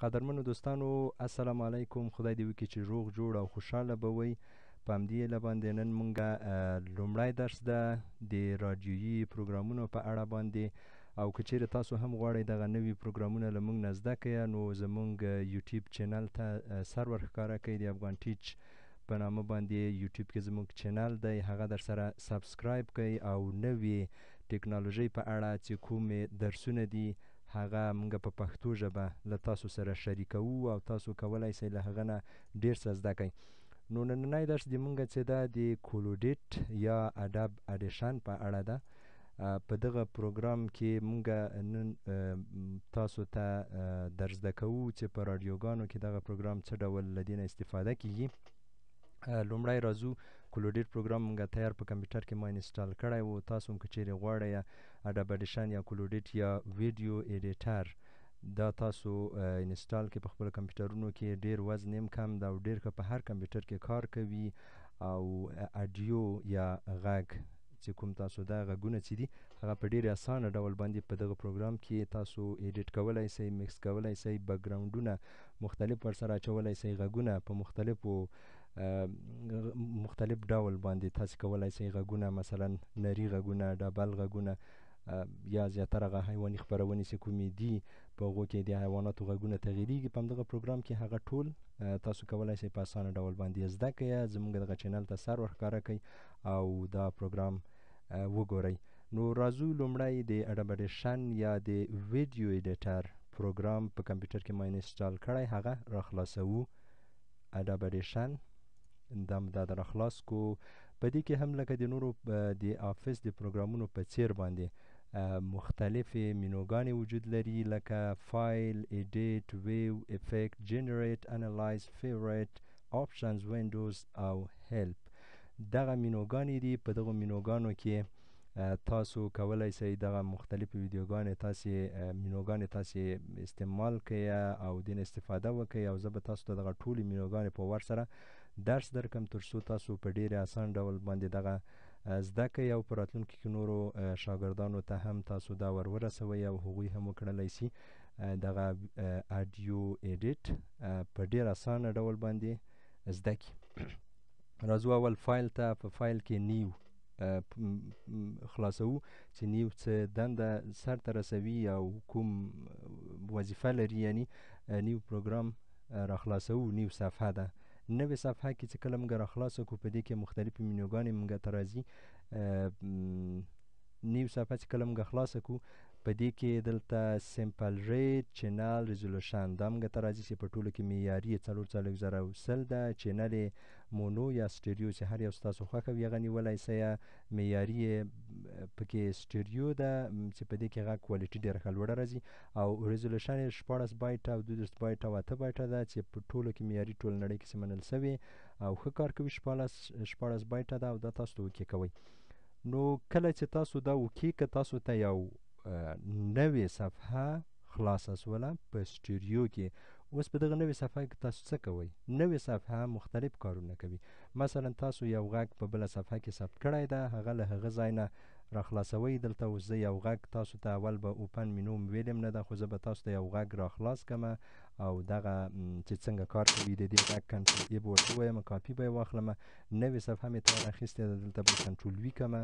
قدرمنو دوستانو السلام علیکم خدای دې وکړي چې روغ جوړ او خوشاله به وئ په همدې اله باندې نن مونږ لومړی درس ده د رادیویي پروګرامونو په اړه باندې او که چیرې تاسو هم غواړئ دغه نوي پروګرامونه له مونږ نه زده کړئ نو زمونږ یوټیوب چینل ته سر ورښکاره کړئ د افغان ټیچ په نامه باندې یوټیوب کې زموږ چینل دی هغه در سره سبسکرایب کړئ او نوې ټکنالوژۍ په اړه چې کومې درسونه دي هغه مونږ په پښتو ژبه له تاسو سره شریکوو او تاسو کولای سئ له هغه نه ډېر څه زده کړئ. نو نننی درس د مونږ چې ده د کولوډیټ یا اډاب اډیشن په اړه ده. په دغه پروګرام کې مونږ نن تاسو ته درزده کوو چې په رادیوګانو کې دغه پروګرام څه ډول له دې نه استفاده کیږي. لومړی راځو کولوډیټ پروګرام مونږ تیار په کمپیوټر کې ما انسټال کړی و تاسو هم که چیرې غواړئ اډابډیشن یا کلوډیټ یا ویډیو ایډیټر دا تاسو انسټال کې په خپل کمپیوټرونو کې ډیر وز نیم کم دا او ډیر ښه په هر کمپیوټر کې کار کوي او اډیو یا غږ چې کوم تاسو دا غږونه چې دي هغه په ډیر اسانه ډول باندې په دغه پروګرام کې تاسو ایډیټ کولای شئ مکس کولای شئ بکګراوندونه مختلف ورسره اچولای شئ غږونه په مختلفو مختلف ډول باندې تاسو کولای شئ غږونه مثلا نری غږونه ډبل غږونه یا زیاتره هغه حیواني خبرونې چې کومې دي په هغو کې د حیواناتو غږونه تغیریږي په همدغه پروګرام کې هغه ټول تاسو کولای شئ په اسانه ډول باندې زده کړئ زموږ دغه چینل ته سر ورښکاره کړئ او دا پروګرام وګورئ نو راځو لومړی د اډبډیشن یا د ویډیو ایډیټر پروګرام په کمپیوټر کې ما انسټال کړی هغه را خلاصوو اډابډیشن دا دا در خلاص کو په دې کې هم لکه د نورو د آفس د پروګرامونو په څیر باندې مختلفې مینوګانې وجود لري لکه فایل ایډیټ ویو افیکټ جنریټ انالایز فیوریټ آپشنز وینډوز او هیلپ دغه مینوګانې دي په دغه مینوګانو کې تاسو کولای سئ دغه مختلفې ویډیوګانې تاسې مینوګانې تاسې استعمال کړئ او دین استفاده وکړئ او زه به تاسو ته دغه ټولې مینوګانې په ور سره درس درکم تر څو تاسو په ډېر اسان ډول باندې دغه زده کړئ او په راتلونکي کې نورو شاګردانو ته هم تاسو دا ور ورسوئ او هغوی هم وکړلی سي دغه اډیو ایډیټ په ډېر اسانه ډول باندې زده کړي راځو اول فایل ته په فایل کې نیو خلاصو چې نیو څه دنده سر ته رسوي او کوم وظیفه لري یعنی نیو پروګرام را خلاصو نیو صفحه ده نوې صفحه کې چې کله موږ را خلاصو کو په دې کې مختلفې منیوګانې موږ ته راځي نیو صفحه چې کله موږ خلاصه کو په دې کې دلته سیمپل ریټ چینل ریزولوشن دا موږ ته راځي چې په ټولو کې معیاري څلور څلوېښت زره او سل ده چینل یې مونو یا سټیریو چې هر یو ستاسو خوښه وي هغه نیولی سئ معیاري یې پکې سټیریو ده چې په دې کې غږ کوالټي ډېره ښه لوړه راځي او ریزولوشن یې شپاړس بایټه او دودېرش بایټه او اته بایټه ده چې په ټولو کې معیاري ټول نړۍ کې چې منل سوې او ښه کار کوي شپاړس شپاړس بایټه ده او دا تاسو ته اوکې کوئ نو کله چې تاسو دا وکي که تاسو ته یو نوې صفحه خلاصه سوله په سټیریو کې اوس په دغه نوې صفحه کې تاسو څه کوئ نوې صفحه مختلف کارونه کوي مثلا تاسو یو غږ په بله صفحه کې ثبت کړی ده هغه له هغه ځای نه راخلاصوئ دلته اوس زه یو غږ تاسو ته اول به اوپن مینو ویلم نه ده خو زه به تاسو ته یو غږ راخلاص کړم او دغه چې څنګه کار کوي د دې غږ کنټرول کیبورډ وایم کاپي به یې واخلم نوې صفحه مې ترانه اخیستې ده دلته بل کنټرول وی کومه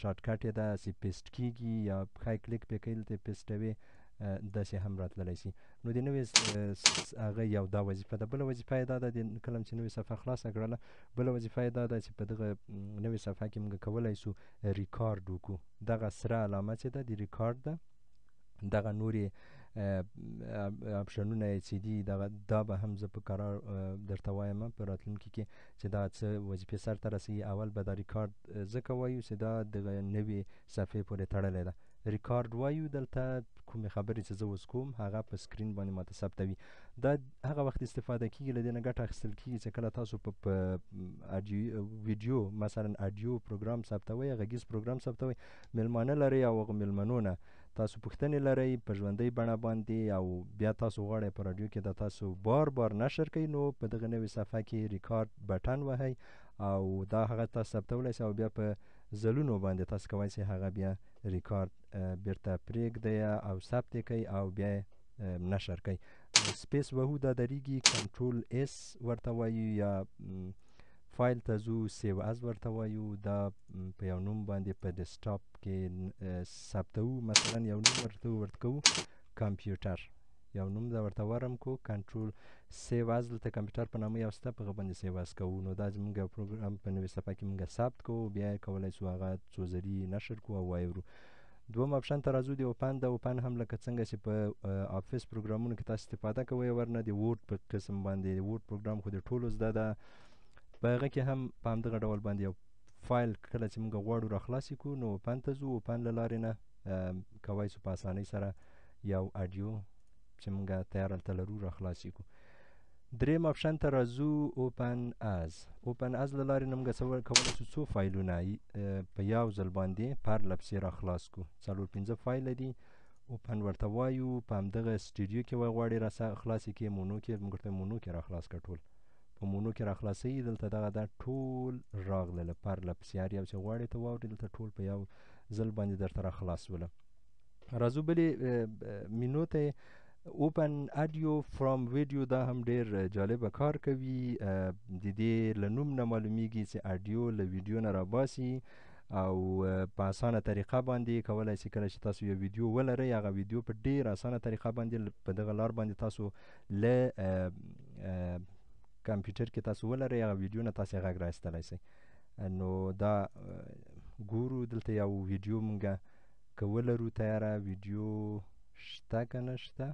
شارټ کټ یې دا چې پیسټ کیږي یا پخای کلیک پې کوي دلته پیسټوي داسې هم راتللی شي نو د نوې هغه یو دا وظیفه ده بله وظیفه یې دا ده د کلم چې نوې صفحه خلاصه کړله بله وظیفه یې دا ده چې په دغه نوې صفحه کې موږ کولی شو ریکارډ وکړو دغه سره علامه چې ده د ریکارډ ده دغه نورې اپشنونه یې چې دي دغه دا به هم زه په قرار درته وایم په راتلونکي کې چې دا څه وظیفې سرته رسوي اول به دا ریکارډ ځکه وایو چې دا د نوې صفحې پورې تړلې ده ریکارډ وایو دلته کومې خبرې چې زه اوس کوم هغه په سکرین باندې ماته ثبتوي دا هغه وخت استفاده کیږي له دې نه ګټه اخیستل کیږي چې کله تاسو په ویډیو مثلا اډیو پروګرام ثبتوي غږیز پروګرام ثبتوي مېلمانه لرئ او هغو مېلمنو نه تاسو پوښتنې لرئ په ژوندۍ بڼه باندې او بیا تاسو غواړئ په رادیو کې دا تاسو بار بار نشر کړئ نو په دغه نوې صفحه کې ریکارډ بټن وهئ او دا هغه تاسو ثبتولی سئ او بیا په ځلونو باندې تاسو کولی سئ هغه بیا ریکارډ بیرته پرېږدئ او ثبت یې کړئ او بیا نشر کړئ سپیس وهو دا درېږي کنټرول اس ورته وایو یا فایل ته ځو سیو از ورته وایو دا په یو نوم باندې په ډیسکټاپ کې ثبتوو مثلا یو نوم ورته ورته کوو کمپیوټر یو نوم دا ورته ورم کو کنټرول سیو از دلته کمپیوټر په نامه یو سته په هغه باندې سیو از کوو نو دا زموږ پروګرام په نوې صفحه کې موږ ثبت کوو بیا یې کولی شو هغه څو ځلي نشر کوو او وایورو دوم آپشن ته راځو د اوپن د اوپن هم لکه څنګه چې په افیس پروګرامونو کې تاسو استفاده کوئ ورنه د وورډ په قسم باندې د وورډ پروګرام خو د ټولو زده ده په هغه کې هم په همدغه ډول باندې یو فایل کله چې موږ غواړو را خلاص کړو نو اوپن ته ځو اوپن له لارې نه کوای شو په اسانۍ سره یو اډیو چې موږ تیار هلته لرو را خلاص کړو دریم آپشن ته راځو اوپن از اوپن از له لارې موږ څه کولی شو څو فایلونه په یو ځل باندې پر لپسې را خلاص کړو څلور پنځه فایله دي اوپن ورته وایو په همدغه سټوډیو کې وغواړي را خلاصې کې مونو کې موږ ورته مونو کې را خلاص کړ ټول په مونو کې را خلاصوي دلته دغه دا ټول راغلل پر لپسې هر یو چې غواړي ته واوري دلته ټول په یو ځل باندې درته را خلاص ولم راځو بلې مینو ته اوپن ادیو فرام ویډیو دا هم ډیر جالب کار کوي د دې له نوم نه معلومیږي چې ادیو له ویډیو نه راباسي او په اسانه طریقه باندې کولای شي کله چې تاسو یو ویډیو ولرئ هغه ویډیو په ډیر اسانه طریقه باندې په دغه لار باندې تاسو له کمپیوټر کې تاسو ولرئ هغه ویډیو نه تاسو غږ راستلای شئ نو دا ګورو دلته یو ویډیو مونږه که ولرو تیاره ویډیو شته که نشته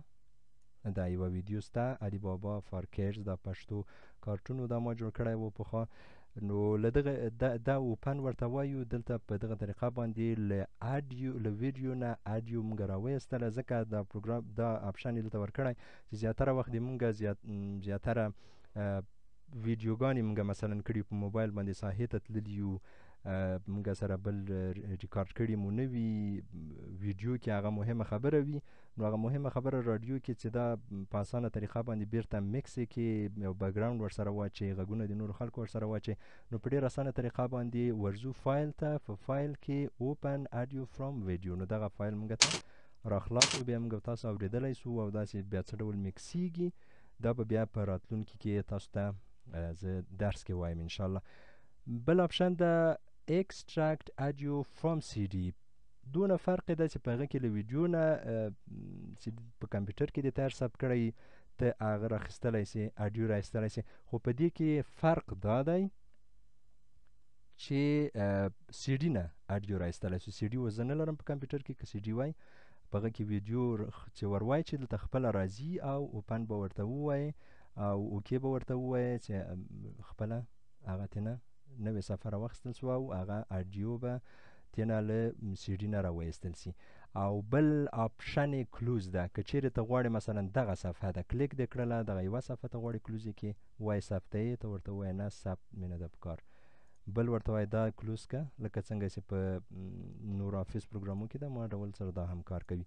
دا یوه ویډیو سته علی بابا فار کیرز دا پښتو کارټونو دا ما جوړ کړی و پخوا نو له دغه دا اوپن ورته وایو دلته په دغه طریقه باندې له اډیو له ویډیو نه اډیو موږ راویستله ځکه دا پروګرام دا اپشن یې دلته ورکړی چې زیاتره وخت موږ زیات زیاتره ویډیوګانې موږ مثلا کړي په موبایل باندې ساحې ته تللي یو مونږ سره بل ریکارډ کړي مو نه وي ویډیو کې هغه مهمه خبره وي نو هغه مهمه خبره رادیو کې چې دا په اسانه طریقه باندې بیرته میکس کې یو بیکګراوند ورسره واچي غږونه د نور خلکو ورسره واچي نو په ډیر اسانه طریقه باندې ورزو فایل ته په فایل کې اوپن اډیو فرام ویډیو نو دغه فایل مونږ ته راخلاص بیا مونږ تاسو اوریدلای سو او داسې بیا څه ډول میکسیږي دا به بیا په راتلونکي کې تاسو ته زه درس کې وایم ان شاء الله بل آپشن ده ایکستراکټ اډیو فرام سی ډي دونه فرق ده چې په هغه کې له ویډیو نه چې په کمپیوټر کې د تر ثبت کړی ته هغه راخیستلی سي اډیو راخیستلی سي خو په دې کې فرق دا دی چې سی ډي نه اډیو راخیستلی سي سی ډي اوس زه نه لرم په کمپیوټر کې که سی ډي وای په هغه کې ویډیو چې ور وای چې دلته خپله راځي او اوپن به ورته ووایې او اوکې به ورته ووایې چې خپله هغه تینا نوې سفر واخستل سو او هغه اډیو به تینا له سیډي نه راویستل سي او بل آپشن یې کلوز ده که چیرې ته غواړې مثلا دغه صفحه ده کلیک دې کړله دغه یوه صفحه ته غواړې کلوز یې کې وایې ثبته یې ته ورته وایې نه ثبت مې نه ده پکار بل ورته وایي دا کلوز که لکه څنګه چې په نور آفیس پروګرامو کې ده ما ډول سره دا هم کار کوي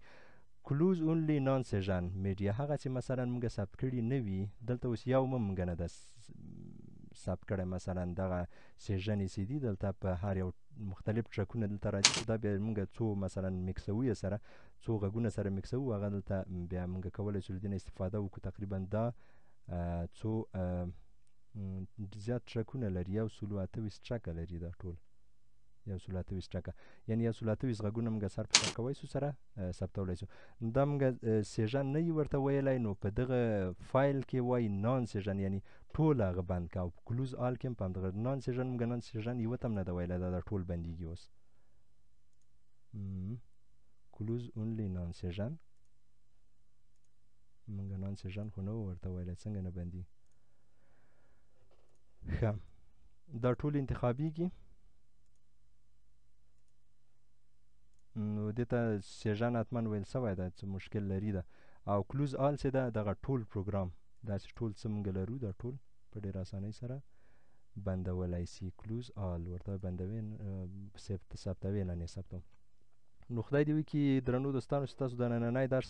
کلوز اونلی نان سیژن میډیا هغه چې مثلا موږ ثبت کړي نه وي دلته اوس یو مم موږ نه ده ثبت کړی مثلا دغه سیژن ای سی دی دلته په هر یو مختلف ټرکونه دلته راځي دا بیا موږ څو مثلا میکسوو یې سره څو غږونه سره میکسوو هغه دلته بیا موږ کولی شو دینه استفاده وکړو تقریبا دا څو زیات ټرکونه لري یو سلو اته ویست ټرکه لري دا ټول یو سل اته ویشت ټکه یعنی یو سل اته ویشت غږونه موږ سر په سر کوی سو سره ثبتولی سو دا موږ سیژن نه یو ورته ویلی نو په دغه فایل کې وای نان سیژن یعنی ټول هغه بند کا او کلوز آل کې په همدغه نان سیژن موږ نان سیژن یو تم نه دا ویلی دا, دا ټول بندیږي اوس کلوز اونلی نان سیژن موږ نان سیژن خو نه ورته ویلی څنګه نه بندیږي ښه دا ټول انتخابیږي نو دې ته سیژن حتما ویل سوی ده چې مشکل لري ده او کلوز آل چې ده دغه ټول پروګرام داسې ټول څه مونږ لرو دا ټول په ډېر اسانۍ سره بندولای سي کلوز آل ورته بندوي ثبتوي نه ثبتوم نو خدای دې وکړي درنو دوستانو چې تاسو د نننی درس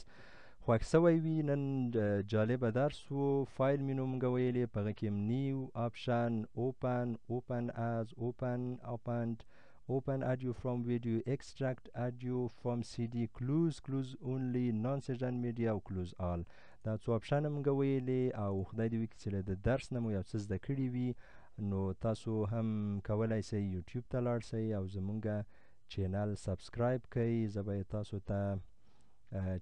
خوښ سوی وي نن جالبه درس و فایل مینو موږ ویلې په هغه کې نیو آپشن اوپن اوپن از اوپن اپنډ open audio from video extract audio from cd close close only non surgeon media او close all دا څو آپشن موږ ویلې او خدای دې وکړي چې له درس نه مو یو څه زده کړي وي نو تاسو هم کولای شئ یوټیوب ته لاړ شئ او زمونږ چینل سبسکرایب کئ زه به یې تاسو ته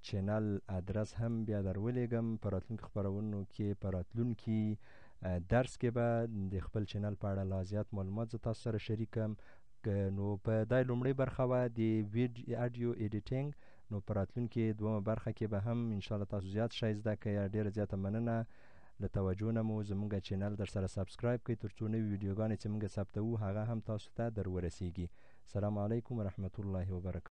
چینل ادرس هم بیا در ولیږم په راتلونکو خپرونو کې په راتلونکي درس کې به د خپل چینل په اړه لا زیات معلومات زه تاسو سره شریک کړم نو په دا لومړۍ برخه وه د اډیو ایډیټینګ نو په راتلونکي دومه برخه کې به هم انشاءالله تاسو زیات شی زده کړئ ډېره زیاته مننه له توجه نه مو زمونږ چینل در سره سبسکرایب کړئ ترڅو نوې ویډیوګانې چې مونږ ثبتوو هغه هم تاسو ته در ورسیږي سلام علیکم ورحمت الله وبرکاته